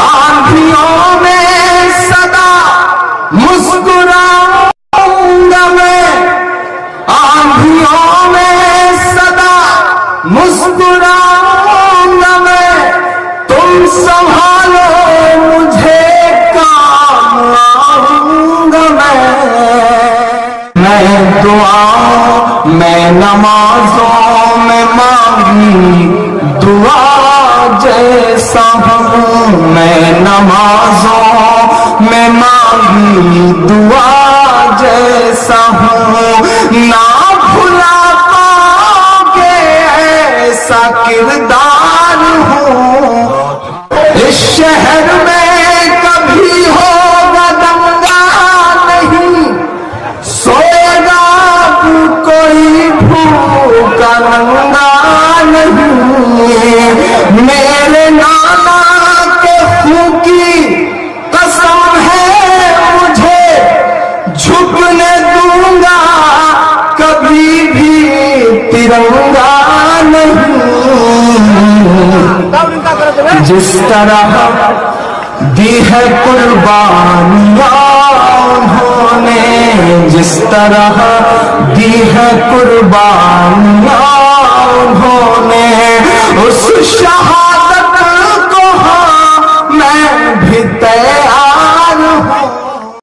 आंधियों में सदा मुस्कुराऊँगा मैं। आंधियों में सदा मुस्कुराऊँगा मैं। तुम संभालो मुझे काम मैं। मैं दुआओं मैं नमाजों में मांगी दुआ जैसा हूँ। मैं नमाजों में मांगी दुआ जैसा हूँ। ना भुला पाओगे ऐसा किरदार हूँ। इस शहर में कभी होगा दंगा नहीं। सोएगा कोई भूखा नंगा नहीं। मेरे नाना के खून की कसम है मुझे झुकने दूँगा कभी भी जिस तरह दी है कुर्बानियाँ जिस तरह दी है कुर्बानियाँ